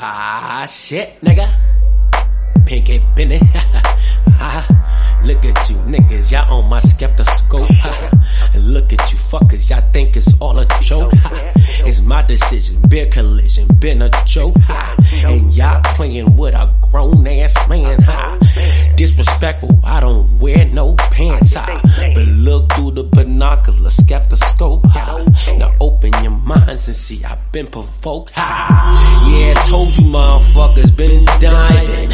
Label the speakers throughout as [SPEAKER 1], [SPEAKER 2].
[SPEAKER 1] Ah, shit, nigga. Pinky Benny. Look at you niggas, y'all on my stethoscope. look at you fuckers, y'all think it's all a joke. it's my decision, been collision, been a joke. and y'all playing with a grown ass man. Disrespectful, I don't wear no pants. but look through the binocular, stethoscope. now open your minds and see I've been provoked. yeah, told you motherfuckers been diving.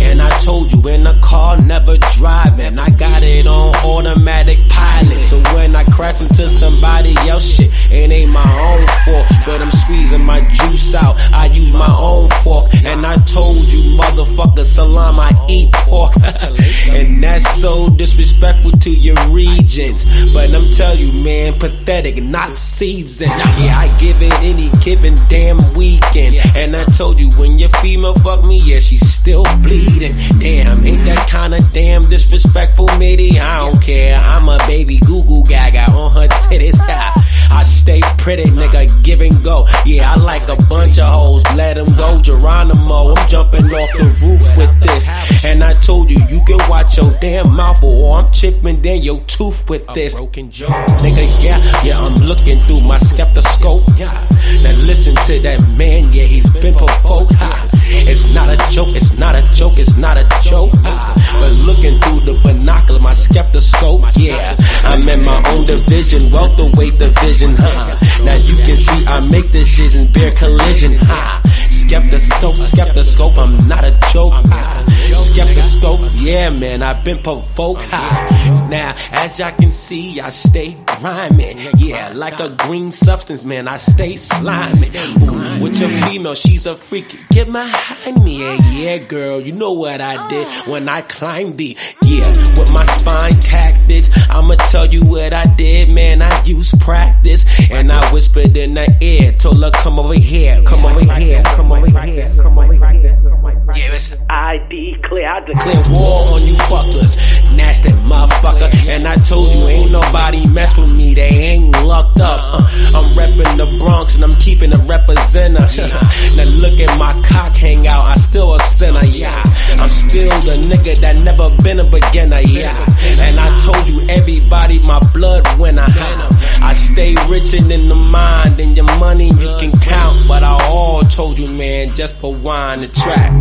[SPEAKER 1] And I told you in the car, never driving. I got it on automatic pilot. So when I crash into somebody else shit, it ain't my own fault. But I'm squeezing my juice out. I use my own fork. And I told you, motherfucker, salam, I eat pork. and that's so disrespectful to your regions. But I'm telling you, man, pathetic, not season. Yeah, I give it any given damn weekend. And I told you, when your female fuck me, yeah, she's still bleeding. Damn, ain't that kinda damn disrespectful, matey? I don't care. I'm a baby goo goo gaga on her titties. I stay pretty, nigga, give and go. Yeah, I like a bunch of hoes, let them go. Geronimo, I'm jumping off the roof with this. And I told you, you can watch your damn mouth or I'm chipping down your tooth with this. Broken joke. Nigga, yeah, yeah, I'm looking through my stethoscope. Yeah. Now listen to that man, yeah, he's been provoked. It's not a joke, it's not a joke, it's not a joke. Ah, but looking through the binocular, my stethoscope, yeah. I'm in my own division, welterweight division, huh? Now you can see I make decisions, bear collision, huh? Stethoscope, stethoscope, I'm not a joke. Stethoscope, yeah, man, I've been provoked. Now, as y'all can see, I stay grimy. Yeah, like a green substance, man, I stay slimy. Ooh, with your female, she's a freak. Get behind me, yeah, yeah, girl. You know what I did when I climbed the, yeah, with my spine tactics. I'ma tell you what I did, man. I used practice, and I whispered in the ear, told her, come over here, come over here, come over here, come over here. Yeah, it's ID clear. I declare war on you fuckers. Motherfucker. And I told you, ain't nobody mess with me. They ain't locked up. Uh, I'm repping the Bronx and I'm keeping a representer. now look at my cock hang out. I still a sinner, yeah. I'm still the nigga that never been a beginner, yeah. And I told you, everybody, my blood winner. I stay richer than the mind and your money you can count. But I all told you, man, just rewind the track.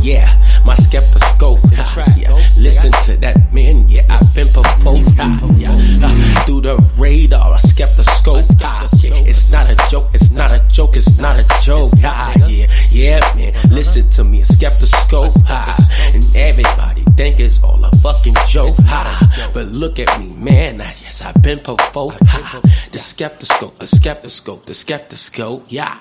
[SPEAKER 1] Yeah, my stethoscope. Listen to that, man. Yeah, I've been provoked. Yeah. Uh, through the radar, a stethoscope. Yeah. It's not a joke. It's not a joke. It's not a ah, joke. Yeah, yeah, man. Listen to me, a ah, stethoscope. And everybody think it's all a fucking ah, joke. But look at me, man. Yes, I've been provoked. The stethoscope, the stethoscope, the stethoscope. Yeah.